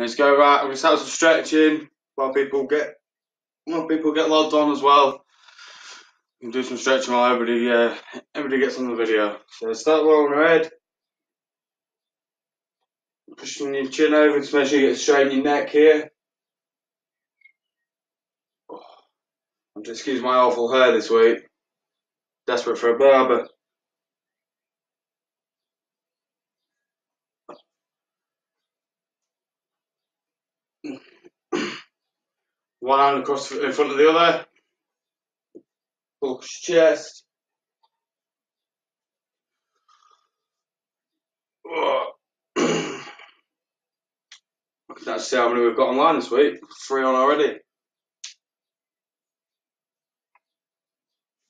Let's go right. I'm gonna start some stretching while people get while people get logged on as well. And do some stretching while everybody uh, everybody gets on the video. So start rolling your head. Pushing your chin over to make sure you get straight in your neck here. I'm just excuse my awful hair this week. Desperate for a barber. One hand across in front of the other. Push chest. Let's see how many we've got online this week. Three on already.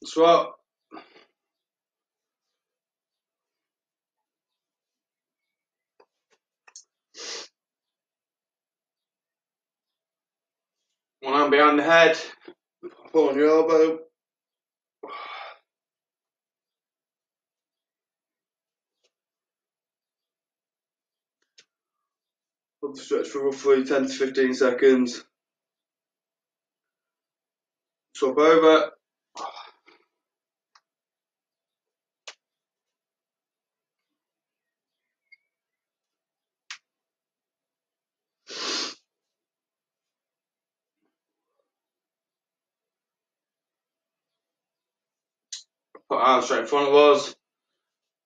Swap. Hand behind the head. Pull on your elbow. Hold the stretch for roughly 10 to 15 seconds. Swap over. Put arms straight in front of us.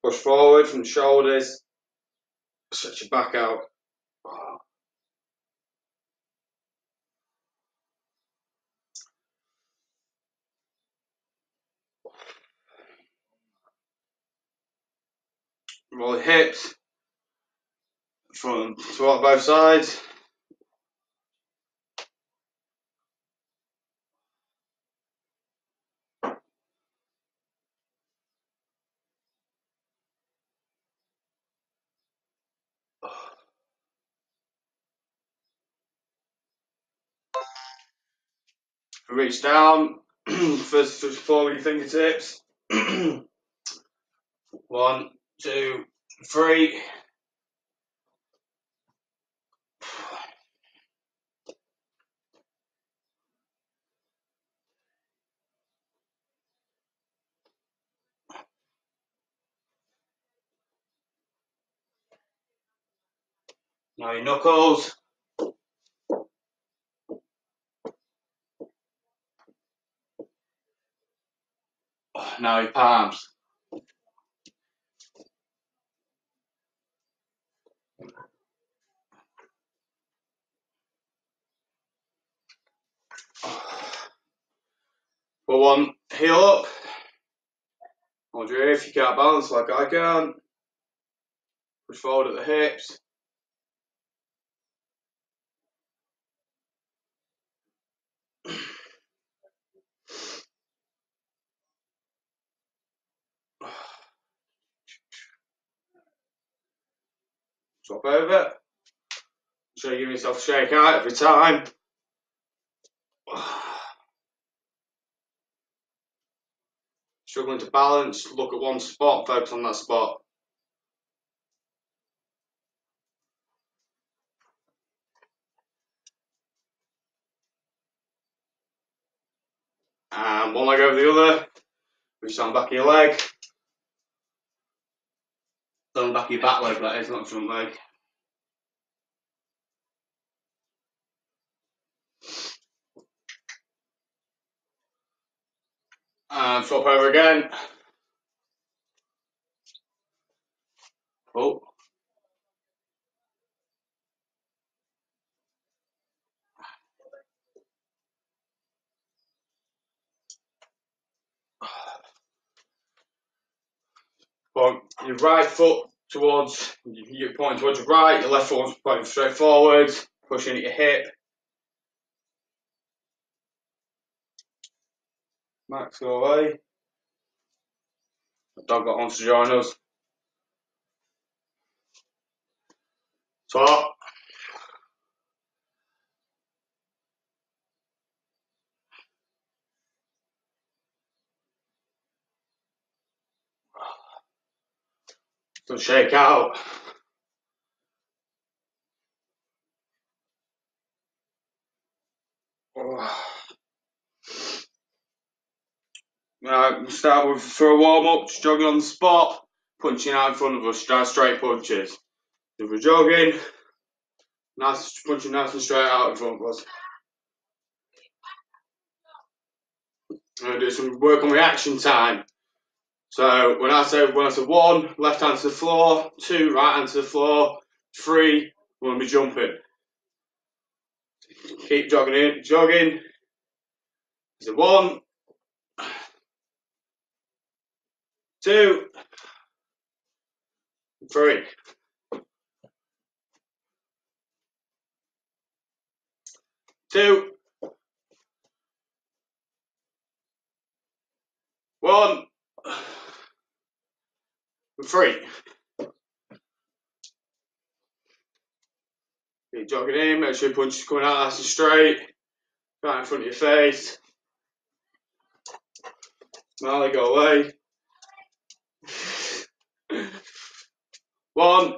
Push forward from the shoulders. Stretch your back out. Roll the hips. Front swap both sides. Reach down. First touch forward your fingertips. One, two, three. Now your knuckles. Now your palms. Put one heel up. Ear if you can't balance like I can. Push forward at the hips. Swap over. So you give yourself a shake out every time. Struggling to balance, look at one spot, focus on that spot. And one leg over the other. Reach down back of your leg. Down back your back leg, that is, not front leg. And swap over again. Oh. Point your right foot towards, you're pointing towards your right, your left foot's pointing straight forward, pushing at your hip. Max, go away. The dog got wants to join us. Top. Don't shake out. Right, we start with for a warm up, jogging on the spot, punching out in front of us, try straight punches. If we're jogging, nice punching nice and straight out in front of us. I'm gonna do some work on reaction time. So when I say when I say one, left hand to the floor, two, right hand to the floor, three, we're gonna be jumping. Keep jogging in, jogging. So one, two, three. Two, one, three. Keep jogging in, make sure your punch is coming out nice and straight, right in front of your face. Now they go away. One,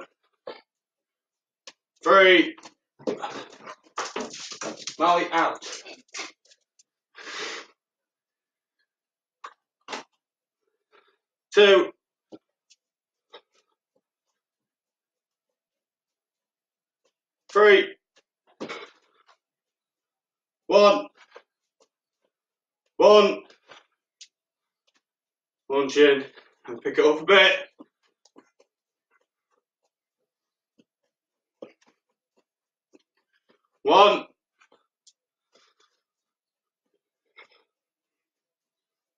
three, Molly out. Two, three, one, one, lunge in and pick it up a bit. One,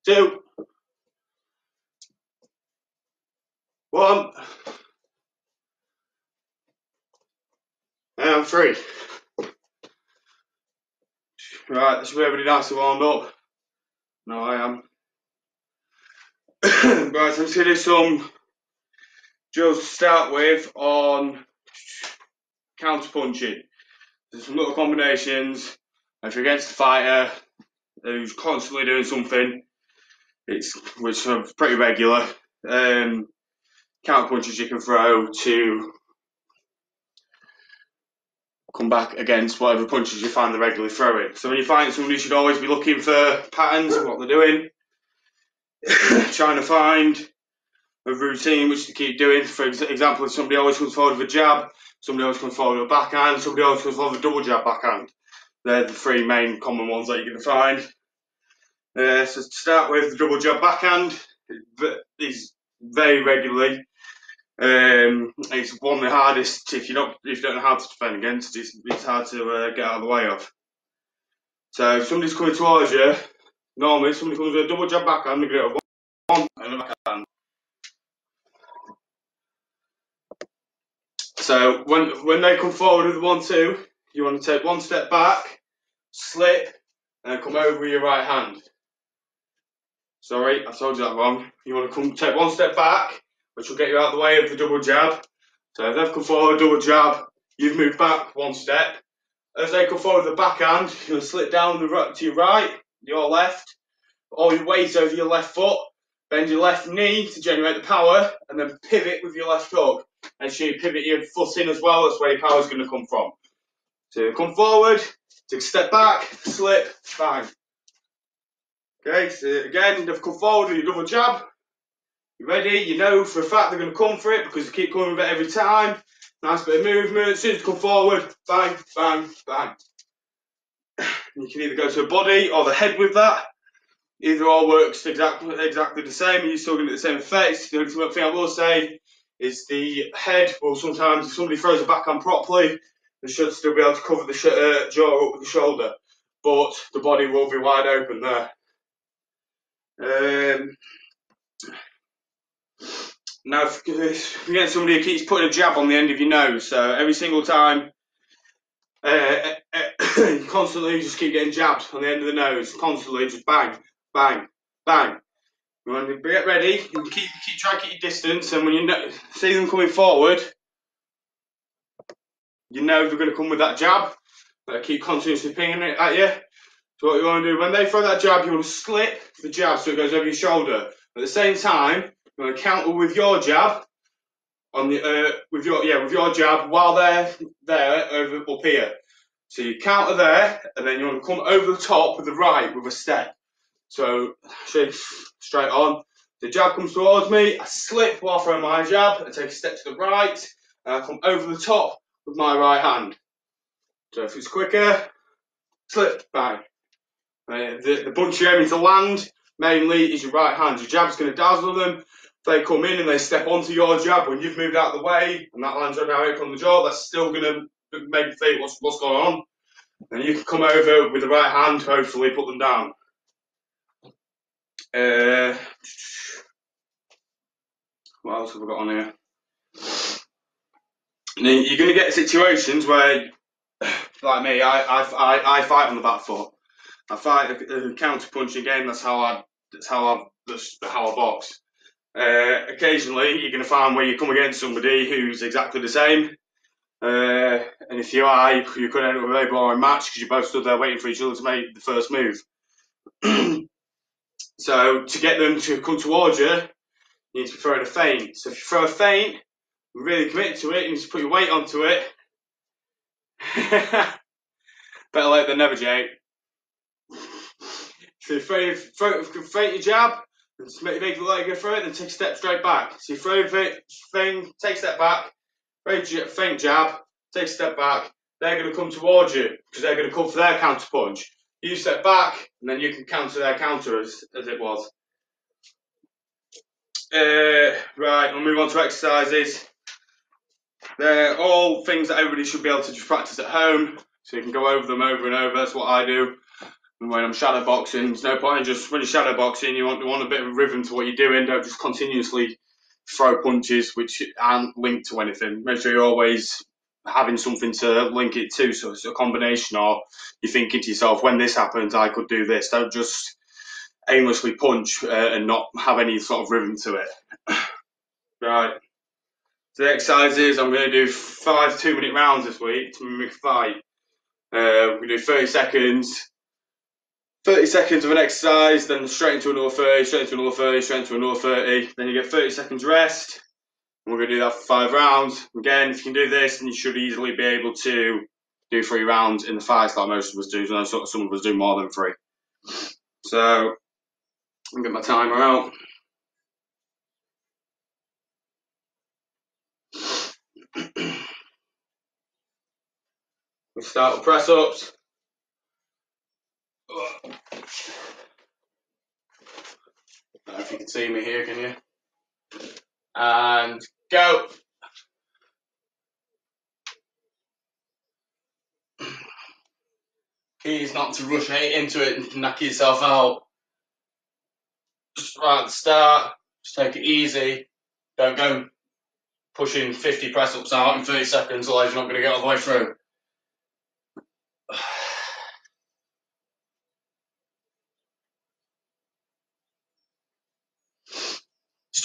two, one, and free. Right, this should be everybody nice to warmed up. No, I am. right, so I'm just going to do some drills to start with on counter punching. There's some little combinations. If you're against a fighter who's constantly doing something, it's which are pretty regular, um, counter punches you can throw to come back against whatever punches you find they're regularly throwing. So when you find someone, you should always be looking for patterns of what they're doing, trying to find a routine which to keep doing. For example, if somebody always comes forward with a jab, somebody always comes forward with a backhand, somebody always comes forward with a double jab backhand. They're the three main common ones that you're going to find. Uh, so to start with, the double jab backhand is very regularly. Um, it's one of the hardest if you don't if you don't know how to defend against. It's, it's hard to uh, get out of the way of. So if somebody's coming towards you, normally somebody comes with a double jab backhand, get a one and a backhand. So when when they come forward with one two, you want to take one step back, slip, and come over with your right hand. Sorry, I told you that wrong. You want to come take one step back, which will get you out of the way of the double jab. So they've come forward, double jab, you've moved back one step. As they come forward with the backhand, you'll slip down the to your right, your left, all your weight over your left foot, bend your left knee to generate the power, and then pivot with your left hook. And so you pivot your foot in as well, that's where your power is going to come from. So come forward, take a step back, slip, bang. Okay, so again, they've come forward with your double jab. You ready? You know for a fact they're going to come for it because they keep coming with it every time. Nice bit of movement. As soon as they come forward, bang, bang, bang. You can either go to a body or the head with that. Either all works exactly exactly the same, you're still going to get the same effects. The only thing I will say is the head will sometimes, if somebody throws a backhand properly, they should still be able to cover the uh, jaw up with the shoulder, but the body will be wide open there. Um, now, if you get somebody who keeps putting a jab on the end of your nose, so every single time, uh, uh, you constantly just keep getting jabbed on the end of the nose, constantly just bang, bang, bang. You want to get ready, you keep, keep try to keep your distance, and when you know, see them coming forward, you know they're going to come with that jab. They keep continuously pinging it at you. So what you want to do, when they throw that jab, you want to slip the jab so it goes over your shoulder. At the same time, you want to counter with your jab on the uh, with your yeah with your jab while they're there over up here. So you counter there, and then you want to come over the top with the right with a step. So straight on. The jab comes towards me, I slip while throwing my jab, I take a step to the right, and I come over the top with my right hand. So if it's quicker, slip, bang. Uh, the, the punch you're aiming to land mainly is your right hand. Your jab's going to dazzle them. They come in and they step onto your jab when you've moved out of the way and that lands right out on the jaw, that's still going to make you think what's, what's going on. And you can come over with the right hand, hopefully put them down. Uh, what else have we got on here? Now, you're going to get situations where, like me, I, I, I, I fight on the back foot. I fight a, a counter punching game. That's how I. That's how I. That's how I box. Uh, occasionally, you're going to find where you come against somebody who's exactly the same. Uh, and if you are, you could end up with a very boring match because you both stood there waiting for each other to make the first move. so to get them to come towards you, you need to be throwing a feint. So if you throw a feint, really commit to it, you need to put your weight onto it. Better late than never, Jake. So you throw, throw, feint your jab, make, it like go through it, then take a step straight back. So you throw the thing, take a step back, feint jab, take a step back. They're going to come towards you because they're going to come for their counter punch. You step back, and then you can counter their counter as, as it was. Uh, right, we'll move on to exercises. They're all things that everybody should be able to just practice at home, so you can go over them over and over. That's what I do. When I'm shadow boxing, there's no point in just when you're shadow boxing, you want you want a bit of rhythm to what you're doing. Don't just continuously throw punches which aren't linked to anything. Make sure you're always having something to link it to, so it's a combination. Or you're thinking to yourself, when this happens, I could do this. Don't just aimlessly punch uh, and not have any sort of rhythm to it. right. So the exercises, I'm going to do five two minute rounds this week to mimic fight. Uh, we do 30 seconds, 30 seconds of an exercise, then straight into another 30, straight into another 30, straight into another 30. Then you get 30 seconds rest. And we're going to do that for five rounds. Again, if you can do this, then you should easily be able to do three rounds in the fights like most of us do. So some of us do more than three. So, I'll get my timer out. we start with press ups. Uh, if you can see me here, can you? And go. Key is not to rush into it and knock yourself out. Just right at the start, just take it easy. Don't go pushing 50 press ups out in 30 seconds, otherwise you're not going to get all the way through.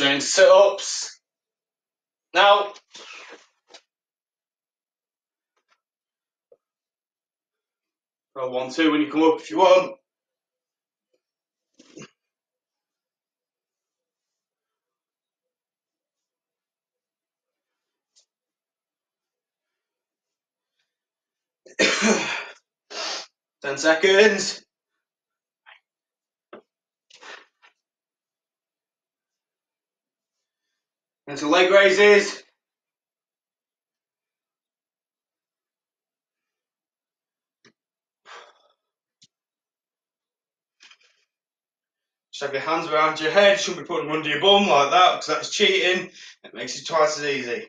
Into sit ups. Now, roll one, two when you come up if you want. Ten seconds. Into leg raises. Just have your hands around your head, shouldn't be putting them under your bum like that because that's cheating. It makes it twice as easy.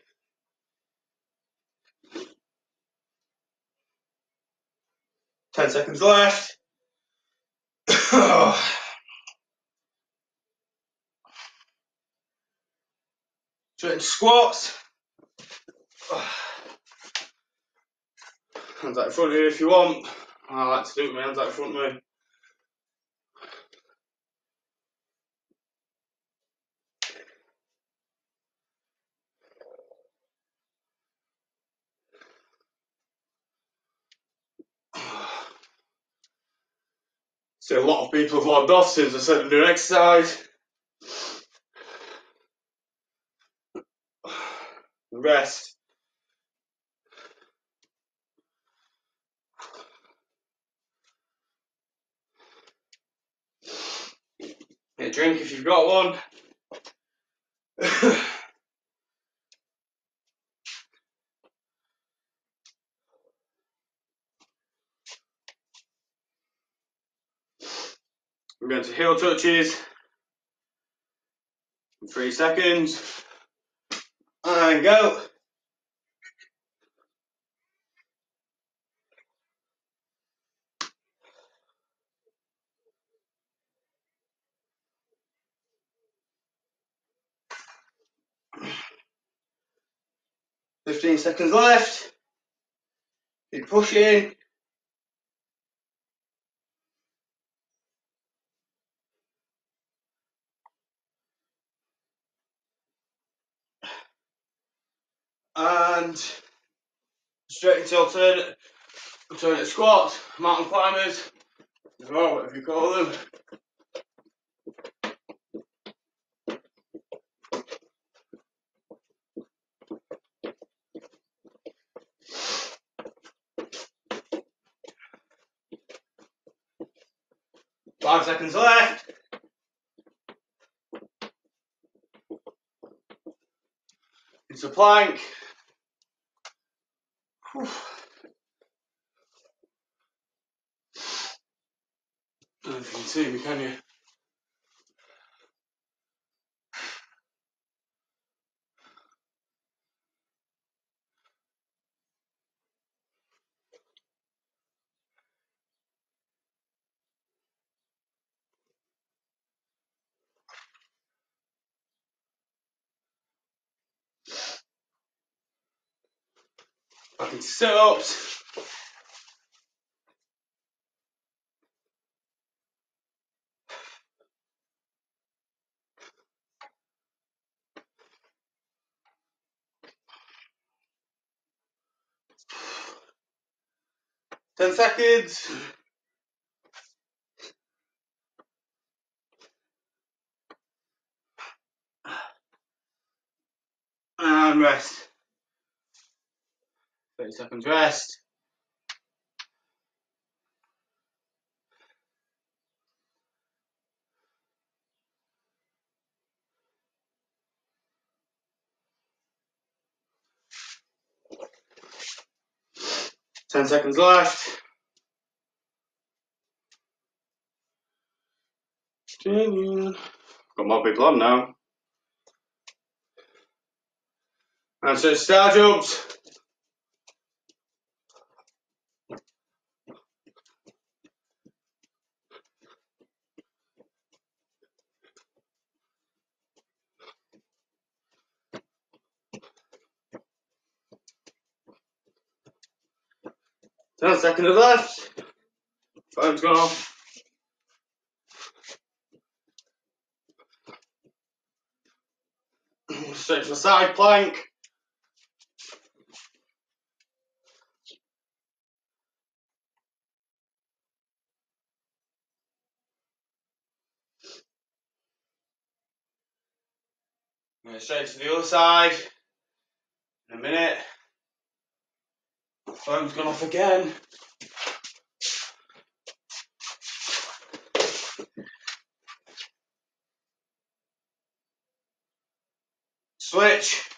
10 seconds left. Oh. Straight squats. Hands out in front of you if you want. I like to do it with my hands out in front of me. So a lot of people have logged off since I said to do an exercise. rest Get a drink if you've got one. We're going to heel touches in three seconds. And go. Fifteen seconds left. Keep pushing. And straight into alternate, alternate squats, mountain climbers, or whatever you call them. Five seconds left. It's a plank. Don't you can see me, can you? Back into sit-ups. Ten seconds. And rest. 30 seconds rest. Ten seconds left. Got more people on now. And so star jumps. Ten seconds left. Phone's gone off. Straight to the side plank. And straight to the other side. In a minute. Phone's gone off again. Switch.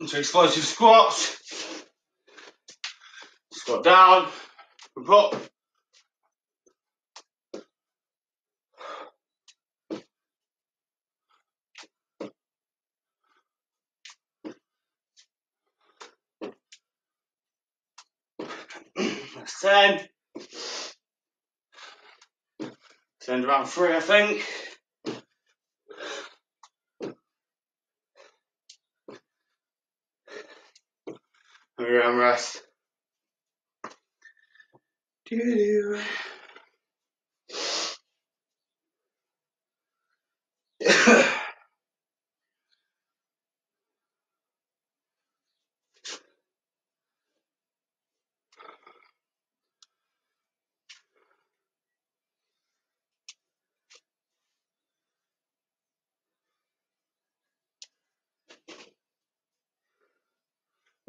Into explosive squats. Squat down, jump up. That's 10. Send around three, I think. Around rest.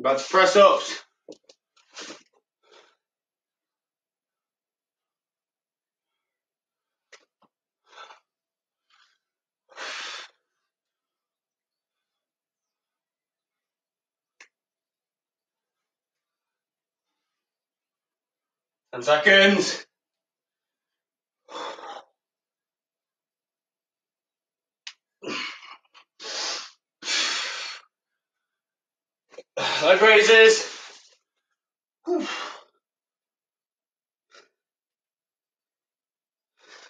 About to press ups. Ten seconds. Leg raises.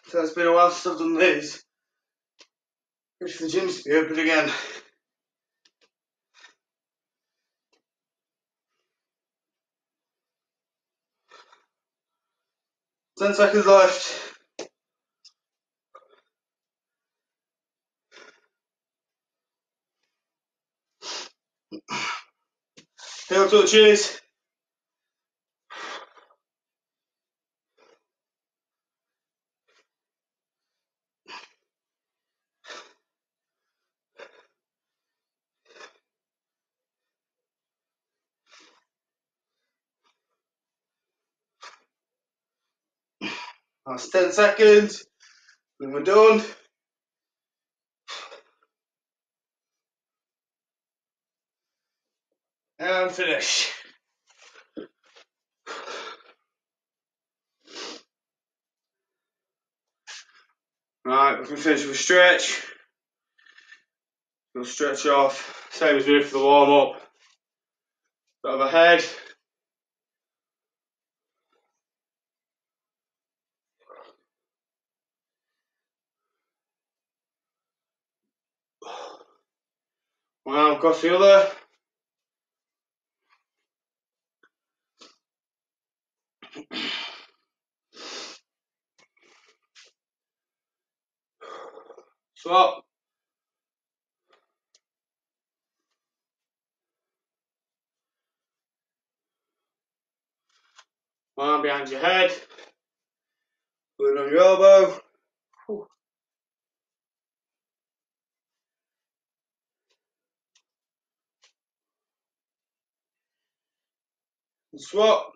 So it's been a while since I've done these. Wish the gyms to be open again. Ten seconds left. Heel touches. That's 10 seconds. Then we're done. And finish. Right, going to finish with a stretch. We'll stretch off, same as we did for the warm up. Bit of a head. One arm across the other. Swap. One arm behind your head. Put it on your elbow. And swap.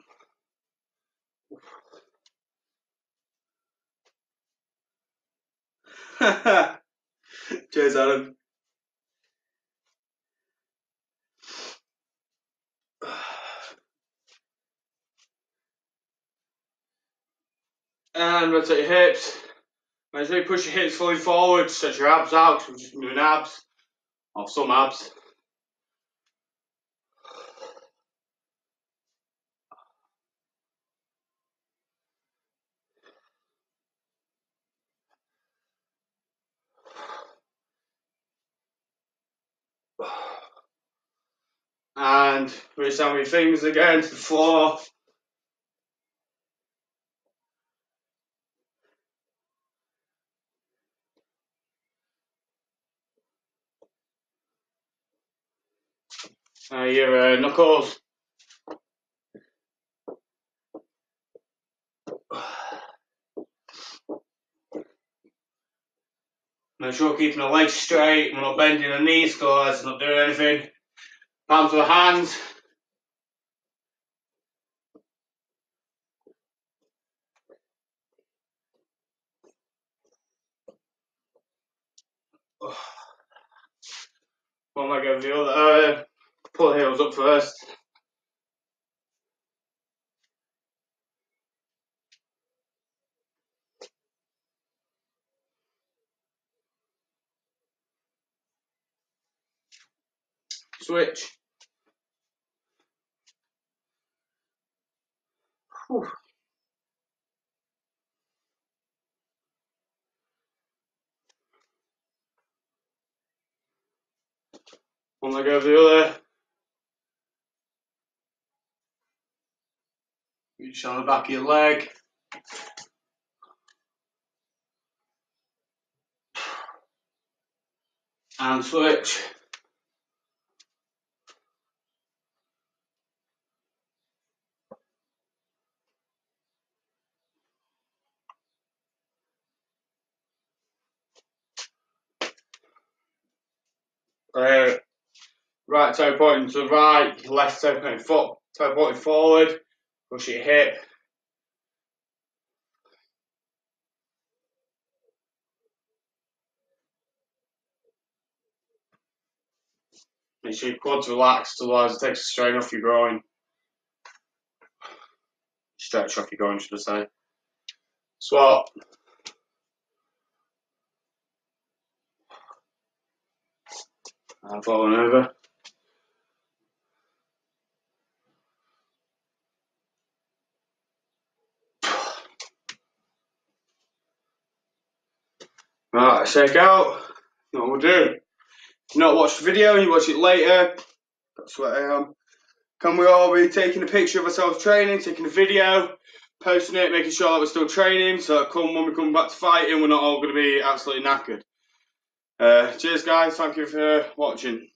Cheers, Adam. And rotate your hips. Make sure you push your hips fully forward, stretch your abs out, we're just doing abs, or some abs. And reach down with your fingers again to the floor. Uh, your uh, knuckles. Make sure keeping the legs straight, we're not bending the knees it's not doing anything. Palms of the hands. One leg over the other. Pull up first. Switch. Whew. One leg over the other. Reach on the back of your leg. And switch. Uh, right toe pointing to the right, left toe pointing foot, toe pointing forward, push your hip. Make sure your quads relaxed, otherwise it takes a strain off your groin. Stretch off your groin, should I say. Swap. I'm falling over. Right, shake out. What we'll do. If you not watch the video you watch it later, that's what I am. Can we all be taking a picture of ourselves training, taking a video, posting it, making sure that we're still training, so come when we come back to fighting, we're not all going to be absolutely knackered. Uh, cheers, guys. Thank you for watching.